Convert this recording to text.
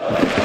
Brawo!